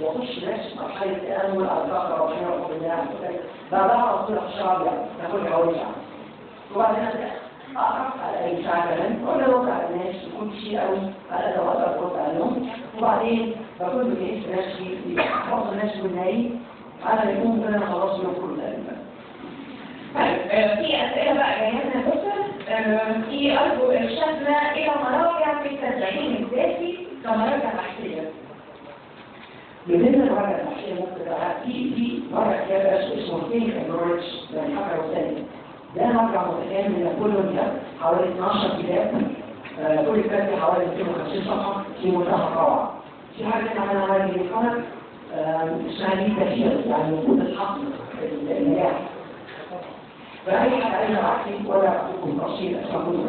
واخش نفس مرحلة تأمل أتذكر ربنا وأقول الله بعدها أصير يعني. ناخد حوالي وبعدين أقرأ على أي ساعة كمان أرد على الناس يكون كتير قوي على أدوات أرد عليهم وبعدين بكون بجهز نفسي بعض الناس بالنهاية على يكون أنا خلاص يوم كل آه، في أسئلة بقى جاية لنا بكرة آه، في أرجو إرشادنا إلى مراجع في التدعيم الذاتي كمراجع بحثية. من ضمن المراجع البحثية ممكن في في مرجع كتاب اسمه اند نولج ده الحلقة الثانية ده مرجع متكامل من كل كتاب حوالي 12 كتاب. آه، كل كتاب حوالي 250 صفحة في منتهى الروعة. في حاجة اسمها هذه القناة اسمها لي كثير يعني وجود الحق النجاح فأي حد عايز أعطي ولا أعطيكم تفصيل أسمعكم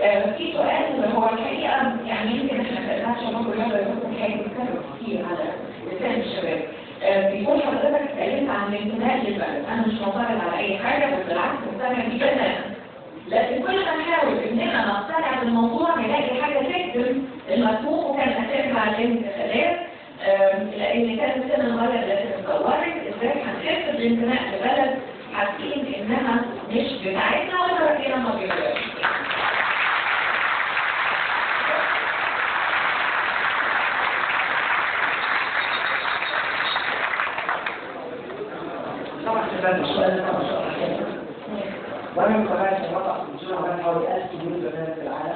آه، في سؤال هو الحقيقة يعني يمكن إحنا يمكن الحقيقة بيتكلم كتير على لسان الشباب بيقول حضرتك اتكلمت عن الانتماء للبلد أنا مش معترض على أي حاجة بس بالعكس مقتنع بيه تماما لكن كل ما نحاول إننا نقتنع بالموضوع نلاقي حاجة تكتم المفهوم وكان أساسها على الانتخابات لأن كانت سنة المرة التي اتطورت إزاي هنحس بالانتماء لبلد؟ حاسين إنها مش بتاعتنا ولا رأينا ما بيقولش سؤال حلو وأنا قبائل الوضع في الجزيره وكان حوالي 1000 مليون برنامج في العالم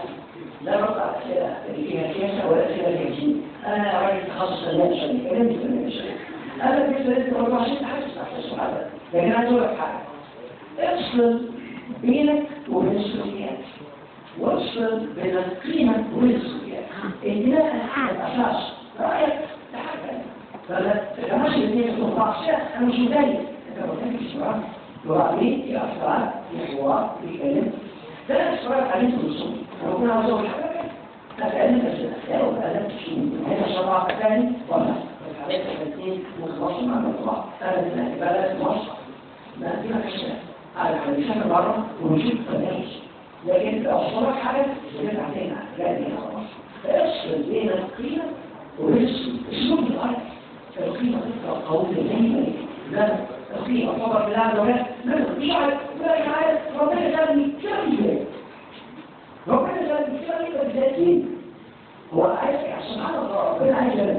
لا برد على الاسئله اللي فيها سياسه ولا اسئله دين أنا راجل تخصص فنان شديد كلمني فنان شديد أنا بالنسبة لي 24 تحدث تحت السؤال ده لكن أنا أقول لك حاجة افصل بينك وبين السلوكيات وافصل بين القيمه وبين السلوكيات انتباه الاساس رايك تحدث فلا تتماشى الاثنين في بعض أنا مش مدرب مدرب في الشباب يراعي في افكار في حوار في كلام ده الرسوم لو كنا عاوزين الحاجة هتقلل بس الاخلاق وتقلل الشيء هنا شرع ثاني ولا الحاجات الاثنين متواصل مع بعض أنا من البلد مصر ما فيها كشف على حديثنا ونشوف تنافس لكن حصلك حاجة بنرجع تاني لا دي خلاص فافصل بين القيمه وبين الاسلوب الغلط القيمة تبقى قوية دايما القيمة طبعا بالله لو لا مش عارف لا مش عارف ربنا جابني شافني إزاي ربنا جابني شافني بذاتي هو عايز سبحان الله ربنا عايز جابني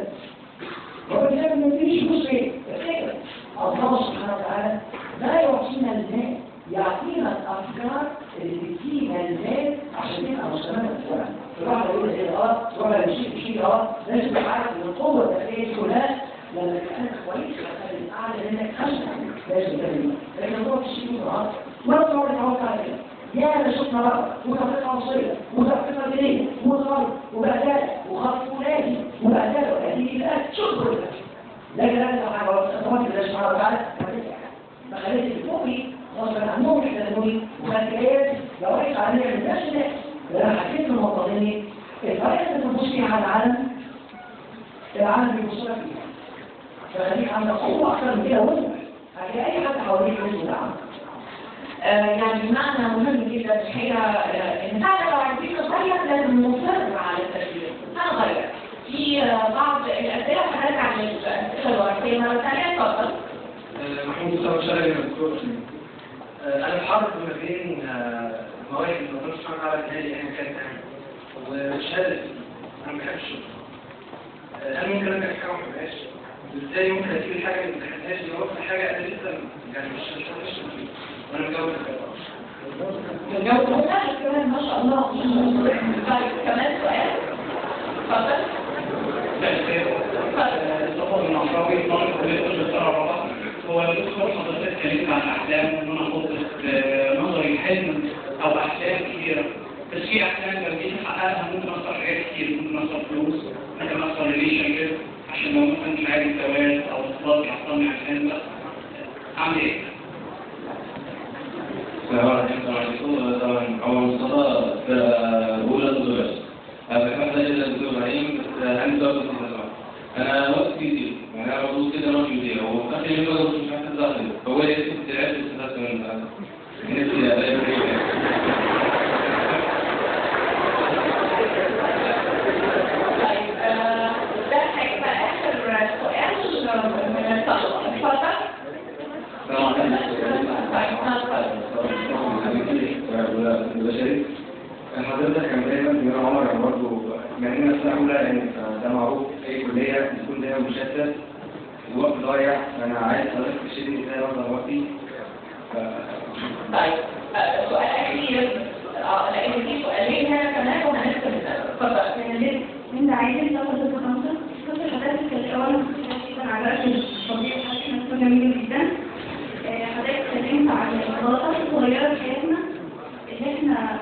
ربنا جابني ما فيش فلوس إيه افتكر الله سبحانه وتعالى لا يعطينا المال يعطينا الافكار اللي بتجينا المال عشان نبقى مسلمات الفلان الواحد يقول إيه آه ولا يشيل شيء آه لازم يبقى عارف ان القوه الداخليه فلان لما انت كويس هتخلي اعلى منك خمسه لازم تعمل لكن هو تشيل آه ما تقعد على كده يا انا شفنا بقى متفقه وصيه متفقه دينيه متفق وبعدالة وخط فلاني وبعدالة وهذه شكر لك لكن أنا لو حاجة اتمنى الله سبحانه وتعالى ما خليت الفوقي غصبا عنهم يحتاجوني وخليت لو رأيت عليها من نفس الناس لأنا حكيت الموطنين الطريقة اللي تبصي على العالم العالم بيبص لك فيها العالم آه، يعني معنى مهم جدا الحقيقة آه، إن لو عايزين نغير لازم نصر على التغيير في آه، بعض الأسئلة للأسئلة الورقية مرة ثانية اتفضل. محمود مصطفى شلبي أنا بحرك ما بين مواهب اللي ربنا سبحانه وتعالى اداني ايا كانت يعني وشهادة أنا ما بحبش الشغل. هل ممكن ارجع حاجة ما بحبهاش؟ إزاي ممكن اسيب الحاجة اللي ما بحبهاش دي وأروح لحاجه أنا لسه يعني مش مش مش وأنا مختلف كمان ما شاء الله طيب كمان سؤال اتفضل هو الدكتور حضرتك اتكلمت عن الأحلام وإن أنا أحط نظري حلم أو أحلام كبيرة بس في أحلام لو جيت أحققها ممكن أخسر حاجات كتير ممكن أخسر فلوس ممكن أخسر ريليشن مش عارف جواز أو اختلاط يحصل مع الناس أعمل إيه؟ السلام عليكم طبعا هو مصطفى في طبعا أنا وقت كتير يعني أنا بقول كده أنا كتير هو في آخر يوم مش عارف هو ليه كنت عارف استفدت من نفسي ألاقي طيب آه، ده هيبقى آخر حضرتك كان دايما بيقول عمر يعني برضه بما اننا سنه اولى يعني فده معروف في أي كلية بيكون دايما مشتت. الوقت ضايع. أنا عايز حضرتك تشيلني إزاي انظم وقتي طيب سؤال أخير. آه، لأن في سؤالين هنا كمان وهنختم اتفضل. من عايزين ناخد الخمسة كنت حضرتك الأول. كنت على الطبيعي حضرتك كنا جميل جدا آه، حضرتك اتكلمت عن الغلطات الصغيرة في حياتنا اللي إحنا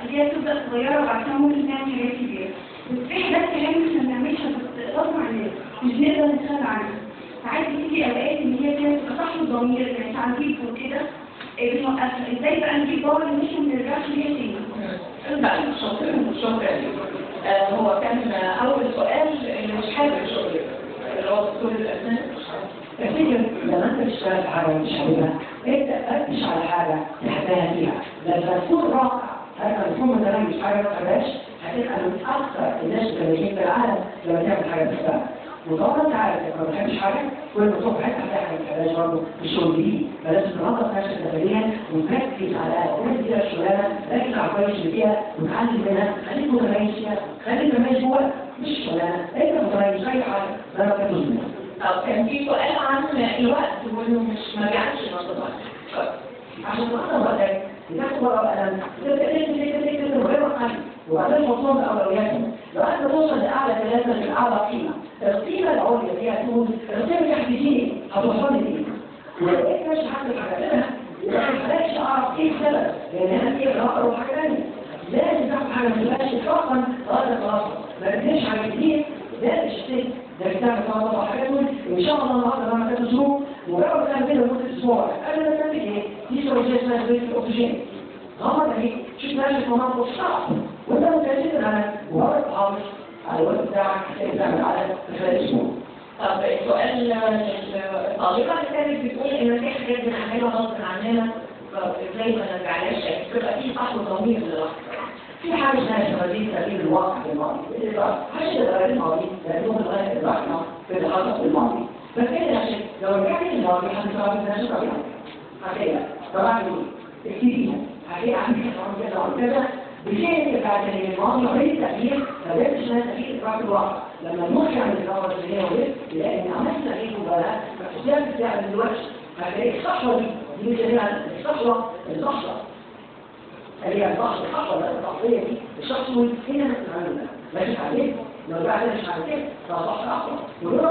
صغيرة وبعد كده ممكن نعمل حاجات كبيرة بس في حاجات حياتنا إحنا بنعملها بس غصب عننا مش بنقدر نتخلى عنها. ساعات بتيجي أوقات إن هي كانت تصح الضمير يعني تعذيب وكده آه، بنوقفها؟ إزاي بقى نجيب باور ان إحنا ما نرجعش ليها تاني لا شكرا شكرا آه، هو كان أول سؤال اللي مش حابب شغلك اللي هو دكتور الأسنان. تفتكر لما أنت بتشتغل في حاجة مش حاببها انت فتش على حاجة تحبها فيها لما تكون رائع هذا تكون مثلا مش حاجة ما تحبهاش هتبقى من أكثر الناس الفنانين في العالم لما تعمل حاجة بتحبها وطبعا انت عارف لما ما بتحبش حاجة كل ما تروح حتة هتلاقي حاجة ما بتحبهاش برضه. الشغل دي فلازم تنظف نفسك داخليا وتركز على تركز فيها الشغلانه ركز على الكويس اللي فيها وتعلم منها. خليك متميز فيها. خليك متميز جواك. مش الشغلانه أنت متميز أي حاجة. لما تفوز منها. طب كان في سؤال عن الوقت وإنه مش ما بيعرفش ينظم وقت عشان تنظم وقتك غير رقم وبعدين تحطهم باولوياتهم لو انت توصل لاعلى ثلاثة في اعلى قيمه القيمه العليا فيها تقول القيمه تحديديه هتوصل لي إيه؟ مش عارف حاجة ما تخليكش اعرف إيه السبب لأن أنا في أو حاجة ثانية لازم تعمل حاجة ما تبقاش اطلاقا خلاص ما تبنيش حاجة جديده لا تشتري إن شاء الله النهارده لما تدرسوه وجرب تعمل كده لمدة أسبوع. قبل ما تعمل إيه؟ دي سوى اسمها زيت الأكسجين؟ غلط اهي شوف نفسك مناطق صعب وانت متاكد على ورق حافظ على الوقت بتاعك. هتلاقي تعمل على خلال أسبوع. طب السؤال الطالبة اللي كانت بتقول إن في حاجات بنعملها غصب عننا فازاي ما نرجعلاش تاني؟ تبقى في صح ضمير للوقت في حاجة اسمها شبابيك تغيير الواقع بالماضي حاجة تغيير الماضي؟ لأنه بتغير الرحمه في اللي حصل في الماضي. بس كده عشان لو رجعت للماضي هتعرف الناس طبيعي هتلاقي طبعا اكتبيها هتلاقي عندك كذا كذا وكذا بشيء بعد الماضي غير التغيير فده اسمها تغيير ادراك الواقع لما المخ يعمل اللي هي ولد يلاقي ان عملت تغيير مبالاة فالحساب بتاع دلوقتي هتلاقي الصحوة دي دي بنسميها الصحوة اللحظه اللي هي الضغط الخطوة الضغطية دي الشخص يقول هنا ده لكن عليه. لو بعد مش عارف كده أقوى. ولو